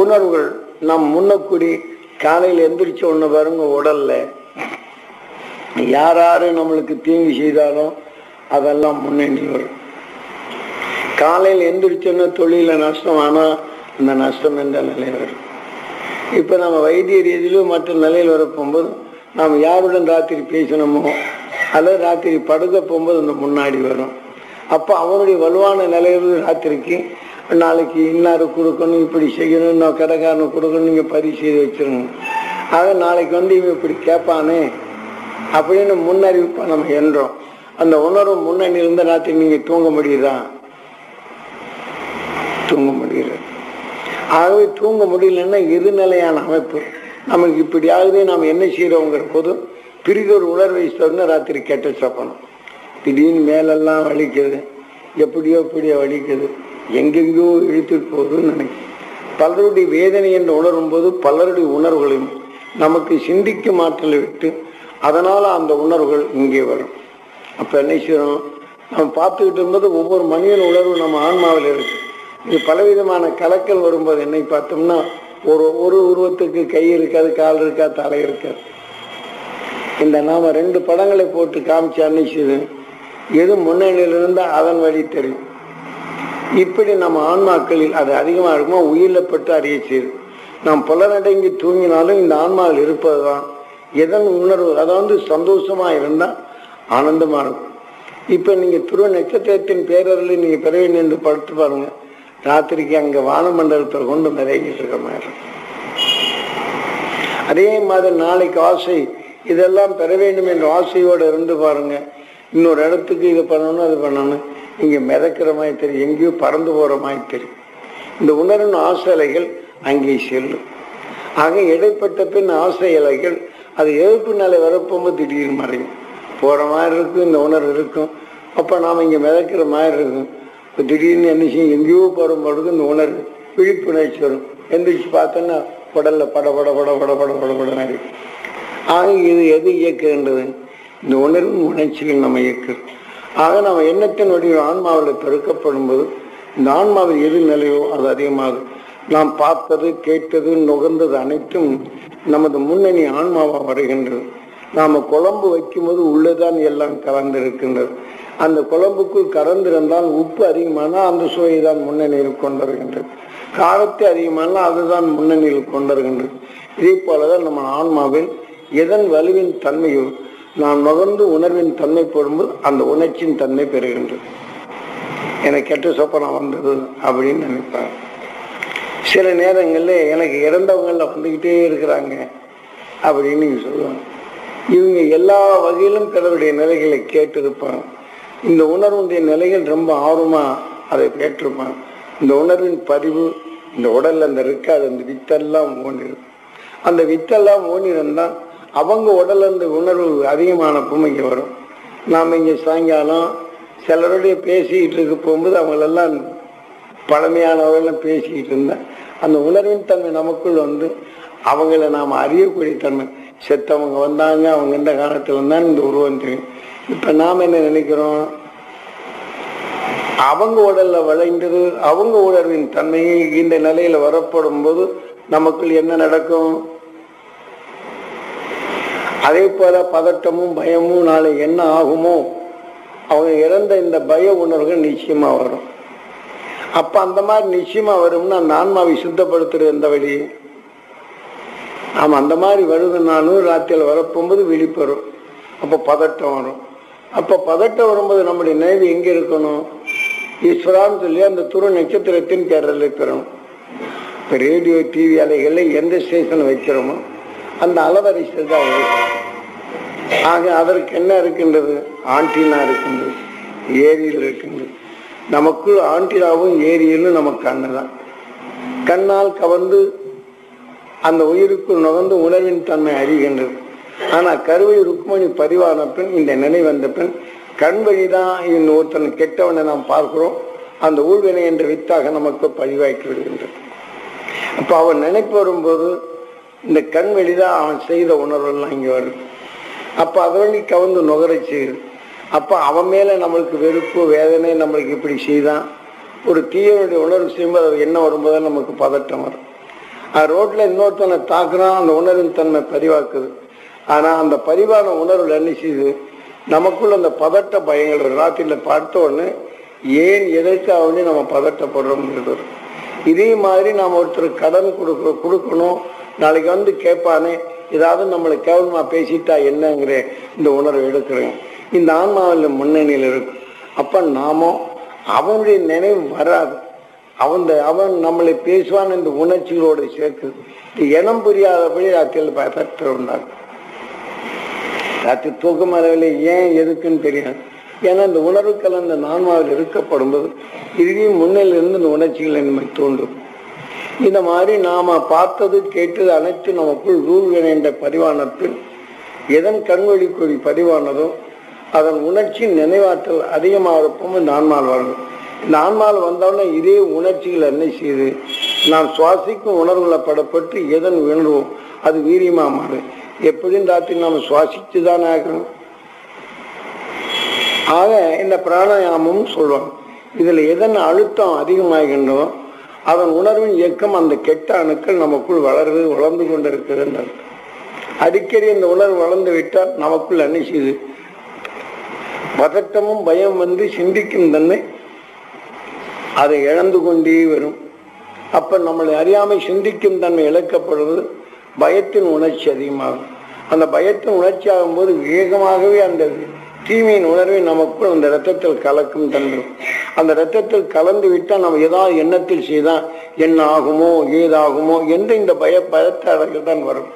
உணர்வுகள் நம் முன்னக்கூடி காலையில் எந்திரிச்ச ஒன்று பாருங்க உடல்ல யார் யாரு நம்மளுக்கு தீங்கு செய்தாலும் அதெல்லாம் முன்னணி வரும். காலையில் எந்திரிச்சோன்னா தொழில நஷ்டம் ஆனால் அந்த நஷ்டம் என்ற நிலை வரும்? இப்போ நம்ம வைத்திய ரீதியிலும் மற்ற நிலையில் வர போகும்போது நாம் யாருடன் ராத்திரி பேசணுமோ அல்லது ராத்திரி படுக்க போகும்போது அந்த முன்னாடி வரும். அப்போ அவனுடைய வலுவான நிலையிலிருந்து ராத்திரிக்கு நாளைக்கு இன்னாரு கொடுக்கணும் இப்படி செய்யணும் நான் கடைக்காரனுக்கு கொடுக்கணும் நீங்கள் பதிவு செய்து வச்சிருங்க. ஆக நாளைக்கு வந்து இவன் இப்படி கேட்பானே அப்படின்னு முன்னறிவிப்பா நம்ம என்றோம். அந்த உணர்வு முன்னணி இருந்த ராத்திரி நீங்கள் தூங்க முடியுதா? தூங்க முடியல. ஆகவே தூங்க முடியலன்னா எதிர்நிலையான அமைப்பு. நமக்கு இப்படி ஆகுதே நாம் என்ன செய்யறோங்கிற போது பிரிதொரு உணர்வை சொன்ன ராத்திரி கெட்ட சொப்பணும் திடீர்னு மேலெல்லாம் வலிக்குது. எப்படியோ இப்படியோ வலிக்குது. எங்கெங்கோ இழுத்துட்டு போகுதுன்னு நினைக்கிறேன். பலருடைய வேதனை என்று உணரும் போது பலருடைய உணர்வுகளையும் நமக்கு சிந்திக்கும் ஆற்றலை விட்டு அதனால அந்த உணர்வுகள் இங்கே வரும். அப்ப என்ன செய்யணும் நம்ம பார்த்துக்கிட்டு இருந்தது ஒவ்வொரு மனிதன் உணர்வு நம்ம ஆன்மாவில் இருக்கு. இது பலவிதமான கலக்கல் வரும்போது என்னை பார்த்தோம்னா ஒரு ஒரு உருவத்துக்கு கை இருக்காது கால் இருக்காது தலை இருக்காது. இந்த நாம ரெண்டு படங்களை போட்டு காமிச்சு அன்னைச்சுது எது முன்னணியில் இருந்தால் அதன் வழி தெரியும். இப்படி நம்ம ஆன்மாக்களில் அது அதிகமாக இருக்குமோ உயிரில் பட்டு அறிய செய்யுது நாம் புலனடங்கி தூங்கினாலும் இந்த ஆன்மாவில் இருப்பது தான் எதன் உணர்வு? அதாவது வந்து இருந்தால் ஆனந்தமாக இருக்கும். இப்போ நீங்கள் துருவ நட்சத்திரத்தின் பேரரில் நீங்கள் பெற வேண்டும் என்று படுத்து பாருங்க. ராத்திரிக்கு அங்கே வானமண்டலத்தில் கொண்டு நிறைய இருக்கிற மாதிரி அதே மாதிரி நாளைக்கு ஆசை இதெல்லாம் பெற வேண்டும் என்ற ஆசையோடு இருந்து பாருங்க. இன்னொரு இடத்துக்கு இது பண்ணணும் அது பண்ணணும். இங்க மிதக்கிற மாதிரி தெரியும். எங்கேயோ பறந்து போற மாதிரி தெரியும். இந்த உணர்வின் ஆசலைகள் அலைகள் அங்கே செல்லும். ஆக இடைப்பட்ட பின் ஆசை அது எதிர்ப்பு நிலை வரப்போகும்போது திடீர்னு மறையும். போற மாதிரி இருக்கும் இந்த உணர்வு இருக்கும். அப்ப நாம இங்க மிதக்கிற மாதிரி இருக்கும். இப்போ திடீர்னு என்ன செய்யும்? எங்கேயோ போகிற பொழுது இந்த உணர்வு விழிப்புணர்ச்சி வரும். எந்திரிச்சு பார்த்தோன்னா உடல்ல பட பட பட பட பட பட பட இருக்கும் ஆக இது எது இயக்குகின்றது? இந்த உணர்வு உணர்ச்சிகள் நம்ம இயக்குறோம் ஆக நம்ம எண்ணத்தின் வடிவம் ஆன்மாவில் பெருக்கப்படும் போது இந்த ஆன்மாவில் எது நிலையோ அது அதிகமாகும். நாம் பார்த்தது கேட்டது நுகர்ந்தது அனைத்தும் நமது முன்னணி ஆன்மாவாக வருகின்றது. நாம குழம்பு வைக்கும்போது உள்ளதான் எல்லாம் கலந்திருக்கின்றது. அந்த குழம்புக்குள் கலந்திருந்தால் உப்பு அதிகமானால் அந்த சுவையை தான் முன்னணியில் கொண்டிருக்கின்றது. வருகின்றது காரத்தை அதிகமானால் அதுதான் முன்னணியில் கொண்டிருக்கின்றது. வருகின்றது இதே போலதான் நம்ம ஆன்மாவில் எதன் வலுவின் தன்மையோ நான் மகந்து உணர்வின் தன்மை போடும்போது அந்த உணர்ச்சியின் தன்மை பெறுகின்றது எனக்கு கெட்ட சொப்பனம் வந்தது அப்படின்னு நினைப்பாங்க சில நேரங்களில் எனக்கு இறந்தவங்கள வந்துக்கிட்டே இருக்கிறாங்க அப்படின்னு நீங்க சொல்லுவாங்க. இவங்க எல்லா வகையிலும் பிறருடைய நிலைகளை கேட்டிருப்பாங்க. இந்த உணர்வுடைய நிலைகள் ரொம்ப ஆர்வமாக அதை கேட்டிருப்பாங்க. இந்த உணர்வின் பதிவு இந்த உடலில் அந்த இருக்காது அந்த வித்தெல்லாம் ஓடிடும். அந்த வித்தெல்லாம் ஓடிருந்தால் அவங்க உடல்ல அந்த உணர்வு அதிகமானப்பும் இங்கே வரும். நாம் இங்கே சாயங்காலம் சிலருடைய பேசிக்கிட்டு இருக்க போகும்போது அவங்களெல்லாம் பழமையானவர்கள்லாம் பேசிக்கிட்டு இருந்தேன் அந்த உணர்வின் தன்மை நமக்குள் வந்து அவங்கள நாம் அறியக்கூடிய தன்மை. செத்தவங்க வந்தாங்க அவங்க இந்த காலத்தில் வந்தாங்க இந்த உருவம் தெரியும். இப்போ நாம் என்ன நினைக்கிறோம்? அவங்க உடலில் விளைந்தது அவங்க உணர்வின் தன்மையை இந்த நிலையில் வரப்படும் போது நமக்குள் என்ன நடக்கும்? அதே போல பதட்டமும் பயமும் நாளை என்ன ஆகுமோ அவங்க இறந்த இந்த பய உணர்வுகள் நிச்சயமா வரும் அப்ப அந்த மாதிரி நிச்சயமா வரும்னா அந்த ஆன்மாவை சுத்தப்படுத்துறது எந்த வழி? ஆமா அந்த மாதிரி வருதுனாலும் ராத்திரியில் வரப்போகும்போது விழிப்பு வரும். அப்ப பதட்டம் வரும். அப்ப பதட்டம் வரும்போது நம்முடைய நினைவு எங்க இருக்கணும்? ஈஸ்வரான்னு சொல்லி அந்த துரு நட்சத்திரத்தின் பேரில் இருக்கிறோம். இப்போ ரேடியோ டிவி அலைகளில் எந்த ஸ்டேஷன் வைக்கிறோமோ அந்த அளவரிசை தான் இருக்கும் ஆக அதற்கு என்ன இருக்கின்றது? ஆண்டினா இருக்கின்றது. ஏரியில் இருக்கின்றது. நமக்குள் ஆண்டினாவும் ஏரியிலும் நமக்கு கண்ணு தான் கண்ணால் கவர்ந்து அந்த உயிருக்குள் நுகர்ந்து உணவின் தன்மை அறிகின்றது. ஆனா கருவை ருக்மணி பதிவான பின் இந்த நினை வந்த பின் கண் வழிதான் இந்த ஒருத்தன் கெட்டவனை நாம் பார்க்கிறோம். அந்த ஊழ்வினை என்ற வித்தாக நமக்கு பதிவாக்கி விடுகின்றது. அப்போ அவன் நினைப்பு வரும்போது இந்த கண் வழிதான் அவன் செய்த உணர்வெல்லாம் இங்கே வருது. அப்போ அதவழி கவர்ந்து நுகர செய்யுது அப்போ அவன் மேலே நம்மளுக்கு வெறுப்பு வேதனை நம்மளுக்கு இப்படி செய்தான். ஒரு தீயனுடைய உணர்வு செய்யும்போது அது என்ன வரும்போது நமக்கு பதட்டம் வரும். அது ரோட்டில் இன்னொருத்தனை தாக்குறான் அந்த உணர்வின் தன்மை பதிவாக்குது. ஆனால் அந்த பதிவான உணர்வு என்ன செய்யுது நமக்குள்ள அந்த பதட்ட பயங்கள் ராத்திரியில் பார்த்த உடனே ஏன் எதற்காக வந்து நம்ம பதட்டப்படுறோம்ங்கிறது இதே மாதிரி நாம் ஒருத்தர் கடன் கொடுக்க கொடுக்கணும் நாளைக்கு வந்து கேட்பானே ஏதாவது நம்மளை கேவலமாக பேசிட்டா என்னங்கிற இந்த உணர்வு எடுக்கிறோம். இந்த ஆன்மாவில் முன்னணியில் இருக்கும். அப்ப நாமோ அவனுடைய நினைவு வராது. அவன் அவன் நம்மளை பேசுவான் இந்த உணர்ச்சிகளோடு சேர்க்குது இனம் புரியாதபடி ராத்திரியில் பதற்றம் உண்டாகும். ராத்திரி தூக்கம் வரவில்லை. ஏன் எதுக்குன்னு தெரியாது. ஏன்னா இந்த உணர்வு கலந்த நான்மாவில் இருக்கப்படும்போது இறுதியும் முன்னிலிருந்து இந்த உணர்ச்சிகள் நம்மை தோன்றும். இந்த மாதிரி நாம பார்த்தது கேட்டது அனைத்து நமக்குள் ரூல்கள் என்ற பதிவானத்தில் எதன் கண்வழி பதிவானதோ அதன் உணர்ச்சி நினைவாற்றல் அதிகமாக இருப்போம் இந்த ஆன்மால் வரும் இந்த ஆன்மால் வந்தவுடனே இதே உணர்ச்சிகள் என்ன செய்யுது நாம் சுவாசிக்கும் உணர்வுகளை படப்பட்டு எதன் உணர்வோம் அது வீரியமாக மாறும் எப்படியும் ராத்திரி நாம் சுவாசித்து தானே ஆகணும். ஆக இந்த பிராணாயாமம் சொல்லுவாங்க இதில் எதன் அழுத்தம் அதிகமாகின்றோம் அதன் உணர்வின் இயக்கம் அந்த கெட்ட அணுக்கள் நமக்குள் வளருது வளர்ந்து கொண்டிருக்கிறது அடிக்கடி இந்த உணர்வு வளர்ந்து விட்டால் நமக்குள் என்ன செய்யுது பதட்டமும் பயம் வந்து சிந்திக்கும் தன்மை அதை இழந்து கொண்டே வரும். அப்ப நம்மளை அறியாமை சிந்திக்கும் தன்மை இழக்கப்படுவது பயத்தின் உணர்ச்சி அதிகமாகும். அந்த பயத்தின் உணர்ச்சி ஆகும்போது வேகமாகவே அந்த தீமையின் உணர்வை நமக்குள் அந்த ரத்தத்தில் கலக்கும் தன்மை அந்த ரத்தத்தில் கலந்து விட்டால் நம்ம ஏதாவது எண்ணத்தில் செய்தால் என்ன ஆகுமோ ஏதாகுமோ என்று இந்த பய பயத்தாளர்கள் தான் வரும்.